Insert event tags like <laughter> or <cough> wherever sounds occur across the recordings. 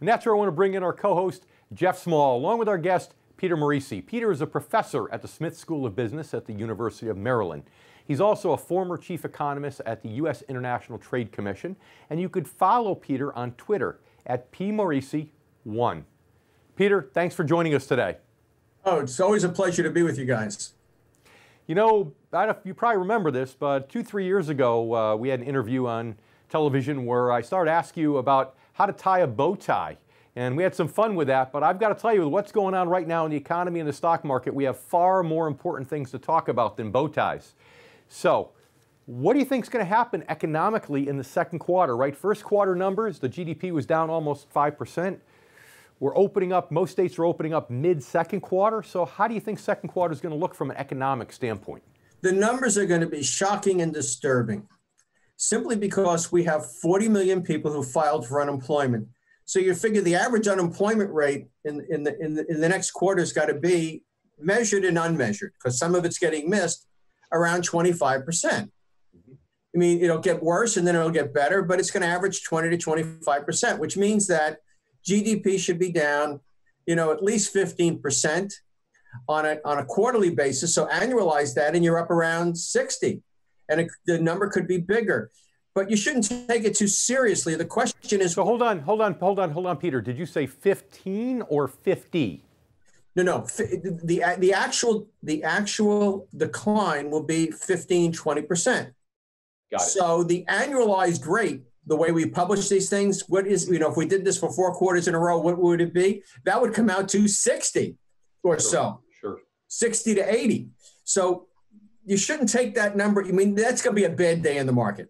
And that's where I want to bring in our co host, Jeff Small, along with our guest, Peter Morici. Peter is a professor at the Smith School of Business at the University of Maryland. He's also a former chief economist at the U.S. International Trade Commission, and you could follow Peter on Twitter at pmorici1. Peter, thanks for joining us today. Oh, it's always a pleasure to be with you guys. You know, I don't, you probably remember this, but two, three years ago, uh, we had an interview on television where I started asking you about how to tie a bow tie. And we had some fun with that, but I've got to tell you, with what's going on right now in the economy and the stock market, we have far more important things to talk about than bow ties. So, what do you think is going to happen economically in the second quarter, right? First quarter numbers, the GDP was down almost 5%. We're opening up, most states are opening up mid second quarter. So, how do you think second quarter is going to look from an economic standpoint? The numbers are going to be shocking and disturbing simply because we have 40 million people who filed for unemployment. So, you figure the average unemployment rate in, in, the, in, the, in the next quarter has got to be measured and unmeasured because some of it's getting missed around 25%. I mean, it'll get worse and then it'll get better, but it's going to average 20 to 25%, which means that GDP should be down, you know, at least 15% on a, on a quarterly basis. So annualize that and you're up around 60. And it, the number could be bigger. But you shouldn't take it too seriously. The question is So hold on, hold on, hold on, hold on, Peter. Did you say 15 or 50? No, no. The, the actual the actual decline will be 15, 20%. Got it. So the annualized rate the way we publish these things, what is, you know, if we did this for four quarters in a row, what would it be? That would come out to 60 or sure, so. Sure. 60 to 80. So you shouldn't take that number. I mean, that's going to be a bad day in the market.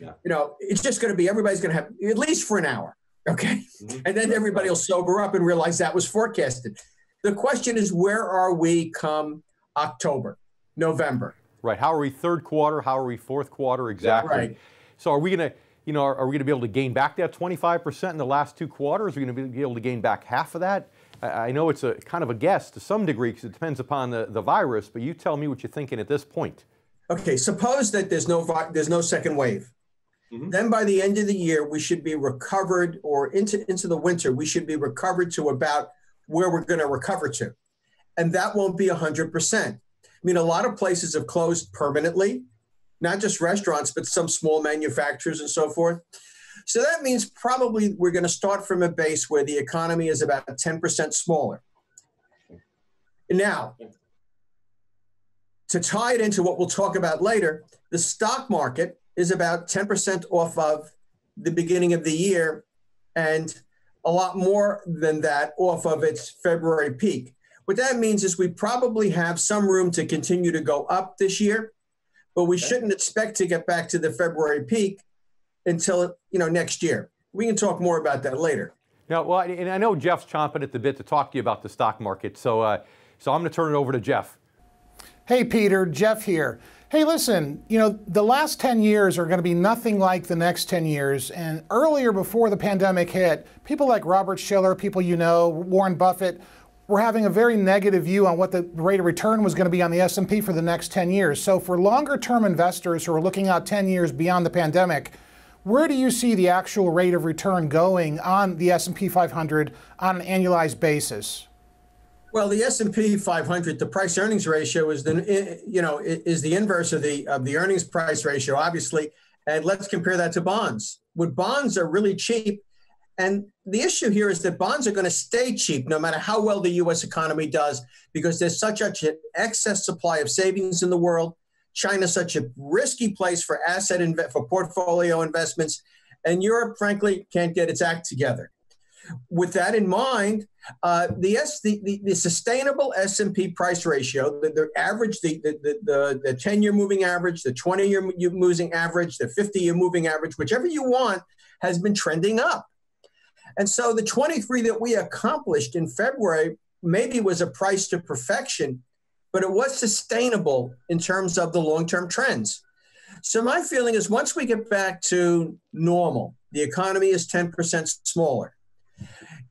Yeah. You know, it's just going to be everybody's going to have at least for an hour. Okay. Mm-hmm. And then everybody will sober up and realize that was forecasted. The question is, where are we come October, November? Right. How are we third quarter? How are we fourth quarter? Exactly. Right. So are we going to you know, are, are we going to be able to gain back that 25% in the last two quarters? Are we going to be able to gain back half of that? I, know it's a kind of a guess to some degree because it depends upon the, the virus, but you tell me what you're thinking at this point. Okay, suppose that there's no there's no second wave. Mm-hmm. Then by the end of the year, we should be recovered, or into into the winter, we should be recovered to about where we're going to recover to, and that won't be hundred percent. I mean, a lot of places have closed permanently not just restaurants, but some small manufacturers and so forth. So that means probably we're going to start from a base where the economy is about 10% smaller. Now, to tie it into what we'll talk about later, the stock market is about 10% off of the beginning of the year and a lot more than that off of its February peak. What that means is we probably have some room to continue to go up this year but we shouldn't expect to get back to the February peak until you know next year. We can talk more about that later. Yeah, well, and I know Jeff's chomping at the bit to talk to you about the stock market, so uh, so I'm going to turn it over to Jeff. Hey, Peter, Jeff here. Hey, listen, you know, the last 10 years are going to be nothing like the next 10 years. And earlier, before the pandemic hit, people like Robert Shiller, people you know, Warren Buffett, we're having a very negative view on what the rate of return was going to be on the S&P for the next 10 years. So for longer term investors who are looking out 10 years beyond the pandemic, where do you see the actual rate of return going on the S&P 500 on an annualized basis? Well, the S&P 500, the price earnings ratio is the you know is the inverse of the of the earnings price ratio, obviously. And let's compare that to bonds. When bonds are really cheap, and the issue here is that bonds are going to stay cheap no matter how well the US economy does because there's such an excess supply of savings in the world. China's such a risky place for asset inve- for portfolio investments and Europe frankly can't get its act together. With that in mind, uh, the, S, the, the, the, sustainable S&P price ratio, the, the average, the, the, the, the 10-year moving average, the 20-year moving average, the 50-year moving average, whichever you want, has been trending up. And so the 23 that we accomplished in February maybe was a price to perfection, but it was sustainable in terms of the long term trends. So my feeling is once we get back to normal, the economy is 10% smaller.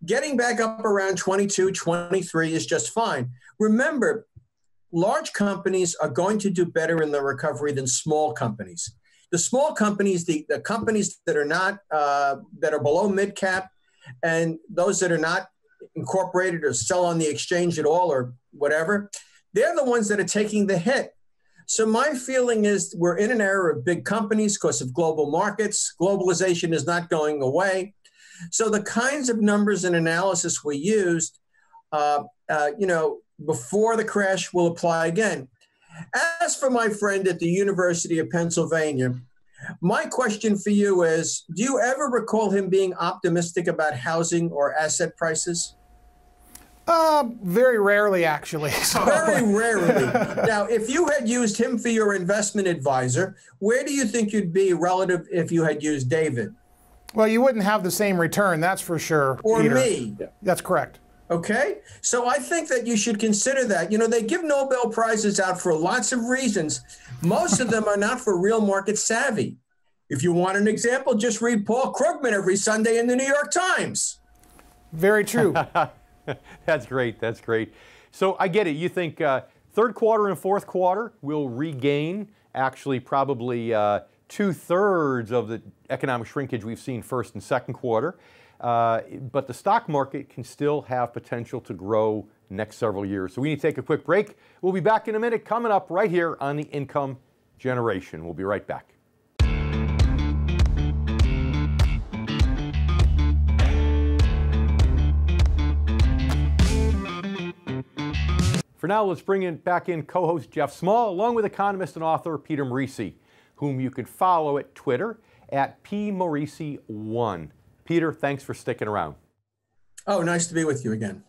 Getting back up around 22, 23 is just fine. Remember, large companies are going to do better in the recovery than small companies. The small companies, the, the companies that are not, uh, that are below mid cap, and those that are not incorporated or sell on the exchange at all or whatever, they're the ones that are taking the hit. So my feeling is we're in an era of big companies because of global markets. Globalization is not going away. So the kinds of numbers and analysis we used, uh, uh, you know, before the crash will apply again. As for my friend at the University of Pennsylvania, my question for you is Do you ever recall him being optimistic about housing or asset prices? Uh, very rarely, actually. <laughs> So. Very rarely. now, if you had used him for your investment advisor, where do you think you'd be relative if you had used David? Well, you wouldn't have the same return, that's for sure. Or Peter. me. That's correct. Okay? So I think that you should consider that. You know, they give Nobel Prizes out for lots of reasons. Most of them are not for real market savvy. If you want an example, just read Paul Krugman every Sunday in the New York Times. Very true. <laughs> <laughs> That's great. That's great. So I get it. You think uh, third quarter and fourth quarter will regain actually probably uh, two thirds of the economic shrinkage we've seen first and second quarter. Uh, but the stock market can still have potential to grow next several years. So we need to take a quick break. We'll be back in a minute, coming up right here on the income generation. We'll be right back. For now, let's bring in back in co-host Jeff Small, along with economist and author Peter Morici, whom you can follow at Twitter at pmorici1. Peter, thanks for sticking around. Oh, nice to be with you again.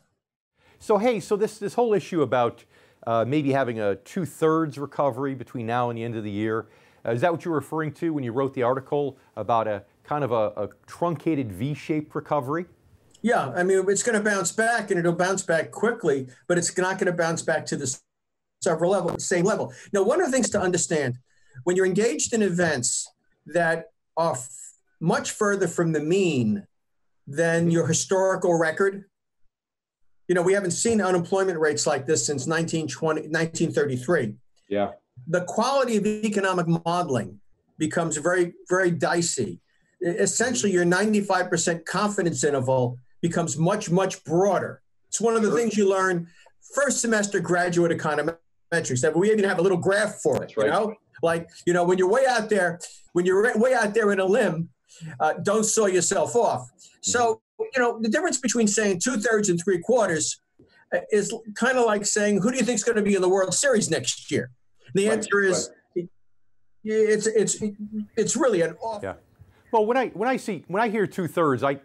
So hey, so this this whole issue about uh, maybe having a two-thirds recovery between now and the end of the year, uh, is that what you were referring to when you wrote the article about a kind of a, a truncated V-shaped recovery? Yeah, I mean, it's going to bounce back and it'll bounce back quickly, but it's not going to bounce back to the several level, same level. Now, one of the things to understand when you're engaged in events that are f- much further from the mean than your historical record, you know, we haven't seen unemployment rates like this since 1920, 1933. Yeah. The quality of economic modeling becomes very, very dicey. Essentially, your 95% confidence interval becomes much, much broader. It's one of the things you learn first semester graduate econometrics that we even have a little graph for it, That's right. you know? Like, you know, when you're way out there, when you're way out there in a limb, uh, don't saw yourself off. So, you know, the difference between saying two thirds and three quarters uh, is kind of like saying, who do you think is going to be in the World Series next year? The Right, answer is, it's it's it's really an awful. Yeah. Well, when I when I see when I hear two thirds, I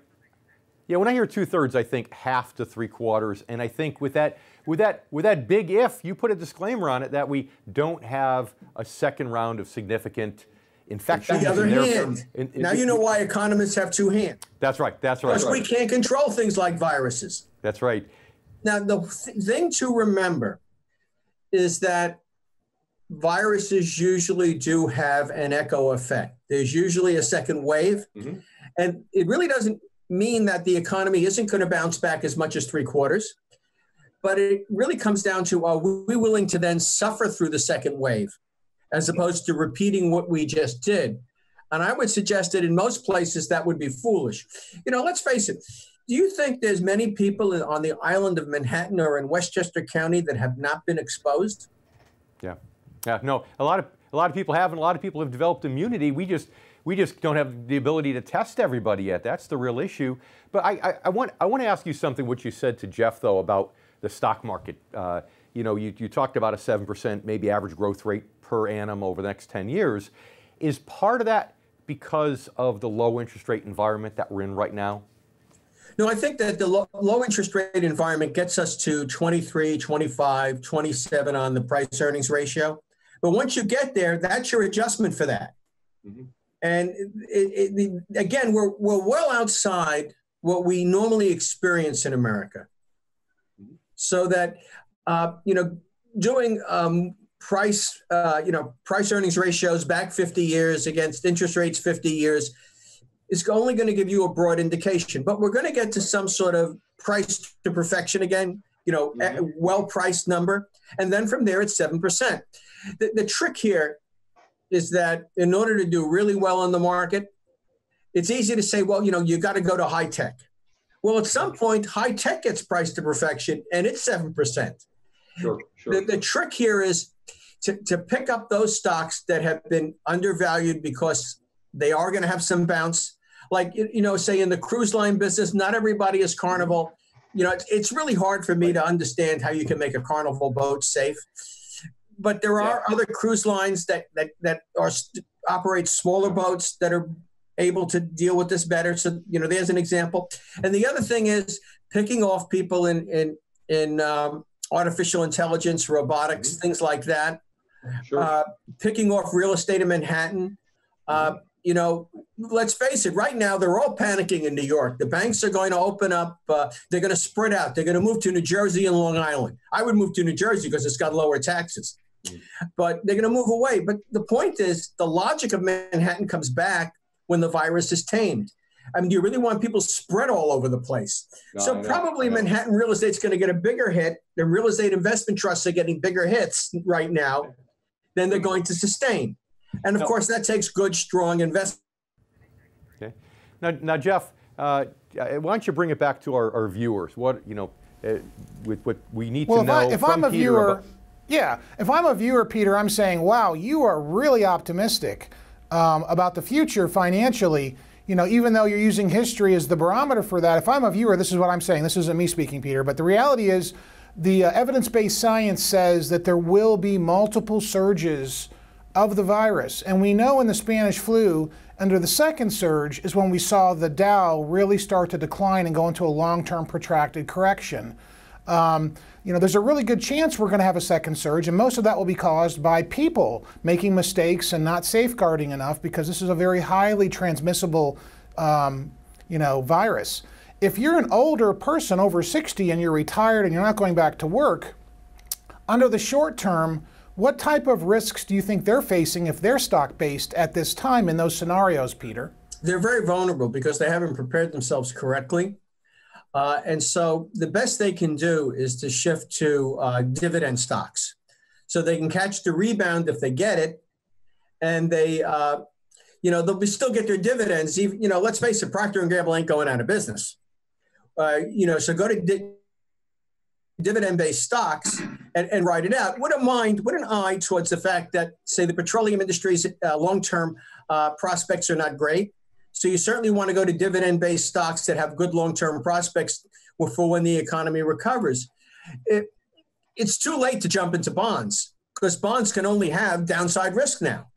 yeah, when I hear two thirds, I think half to three quarters, and I think with that with that with that big if, you put a disclaimer on it that we don't have a second round of significant infections. On the other hand, and- and- now you know why economists have two hands. That's right. That's right. Because we can't control things like viruses. That's right. Now, the th- thing to remember is that viruses usually do have an echo effect. There's usually a second wave. Mhm. And it really doesn't mean that the economy isn't going to bounce back as much as three quarters. But it really comes down to are we willing to then suffer through the second wave as opposed to repeating what we just did? And I would suggest that in most places that would be foolish. You know, let's face it. Do you think there's many people on the island of Manhattan or in Westchester County that have not been exposed? Yeah. Yeah. No, a lot of a lot of people have, and a lot of people have developed immunity. We just we just don't have the ability to test everybody yet. That's the real issue. But I, I, I want I want to ask you something. What you said to Jeff though about the stock market. Uh, you know, you, you talked about a seven percent maybe average growth rate per annum over the next ten years. Is part of that because of the low interest rate environment that we're in right now? No, I think that the low, low interest rate environment gets us to 23, 25, 27 on the price earnings ratio. But once you get there, that's your adjustment for that. Mhm. And it, it, again, we're, we're well outside what we normally experience in America. Mhm. So that, uh, you know, doing um, price, uh, you know, price earnings ratios back 50 years against interest rates 50 years is only going to give you a broad indication. But we're going to get to some sort of price to perfection again, you know, a Mhm. well priced number. And then from there, it's 7%. The, the trick here is that in order to do really well in the market, it's easy to say, well, you know, you got to go to high tech. Well, at some point, high tech gets priced to perfection, and it's seven percent. Sure, sure. The, the trick here is to, to pick up those stocks that have been undervalued because they are going to have some bounce. Like you know, say in the cruise line business, not everybody is Carnival. You know, it's, it's really hard for me to understand how you can make a Carnival boat safe. But there are yeah. other cruise lines that that that are operate smaller boats that are able to deal with this better. So you know, there's an example. And the other thing is picking off people in in in um, artificial intelligence, robotics, mm-hmm. things like that. Sure. Uh, picking off real estate in Manhattan. Uh, mm-hmm. You know, let's face it. Right now, they're all panicking in New York. The banks are going to open up. Uh, they're going to spread out. They're going to move to New Jersey and Long Island. I would move to New Jersey because it's got lower taxes. <laughs> But they're going to move away. But the point is, the logic of Manhattan comes back when the virus is tamed. I mean, do you really want people spread all over the place? No, so probably Manhattan real estate is going to get a bigger hit. The real estate investment trusts are getting bigger hits right now than they're going to sustain. And of no. course, that takes good, strong investment. Okay. Now, now Jeff, uh, why don't you bring it back to our, our viewers? What you know, uh, with what we need well, to know. Well, if, I, am a Peter viewer, about, yeah, if I'm a viewer, Peter, I'm saying, wow, you are really optimistic um, about the future financially you know, even though you're using history as the barometer for that, if I'm a viewer, this is what I'm saying. This isn't me speaking, Peter, but the reality is the uh, evidence based science says that there will be multiple surges of the virus. And we know in the Spanish flu, under the second surge, is when we saw the Dow really start to decline and go into a long term protracted correction. Um, you know, there's a really good chance we're going to have a second surge, and most of that will be caused by people making mistakes and not safeguarding enough because this is a very highly transmissible, um, you know, virus. If you're an older person over 60 and you're retired and you're not going back to work, under the short term, what type of risks do you think they're facing if they're stock based at this time in those scenarios, Peter? They're very vulnerable because they haven't prepared themselves correctly. Uh, and so the best they can do is to shift to uh, dividend stocks. So they can catch the rebound if they get it. And they, uh, you know, they'll still get their dividends. Even, you know, let's face it, Procter & Gamble ain't going out of business. Uh, you know, so go to di- dividend-based stocks and, and write it out What a mind, with an eye towards the fact that, say, the petroleum industry's uh, long-term uh, prospects are not great so you certainly want to go to dividend based stocks that have good long term prospects for when the economy recovers. It, it's too late to jump into bonds because bonds can only have downside risk now.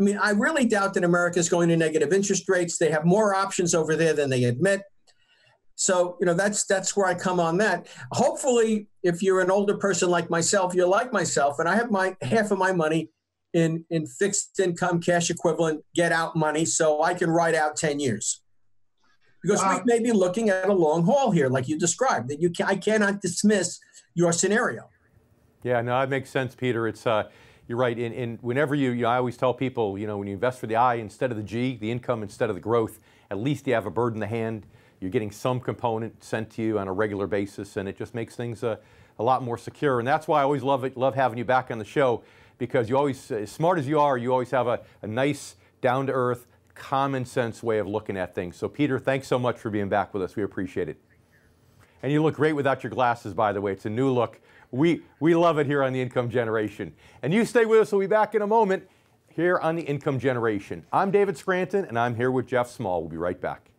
I mean, I really doubt that America is going to negative interest rates. They have more options over there than they admit. So, you know, that's that's where I come on that. Hopefully, if you're an older person like myself, you're like myself, and I have my half of my money in, in fixed income cash equivalent get out money so I can ride out 10 years. Because wow. we may be looking at a long haul here, like you described, that you can, I cannot dismiss your scenario. Yeah, no, that makes sense, Peter. It's uh, you're right. And, and whenever you, you know, I always tell people, you know, when you invest for the I instead of the G, the income instead of the growth, at least you have a bird in the hand. You're getting some component sent to you on a regular basis, and it just makes things a, a lot more secure. And that's why I always love it, love having you back on the show because you always, as smart as you are, you always have a, a nice, down to earth, common sense way of looking at things. So, Peter, thanks so much for being back with us. We appreciate it. And you look great without your glasses, by the way. It's a new look. We, we love it here on the Income Generation. And you stay with us. We'll be back in a moment here on the Income Generation. I'm David Scranton, and I'm here with Jeff Small. We'll be right back.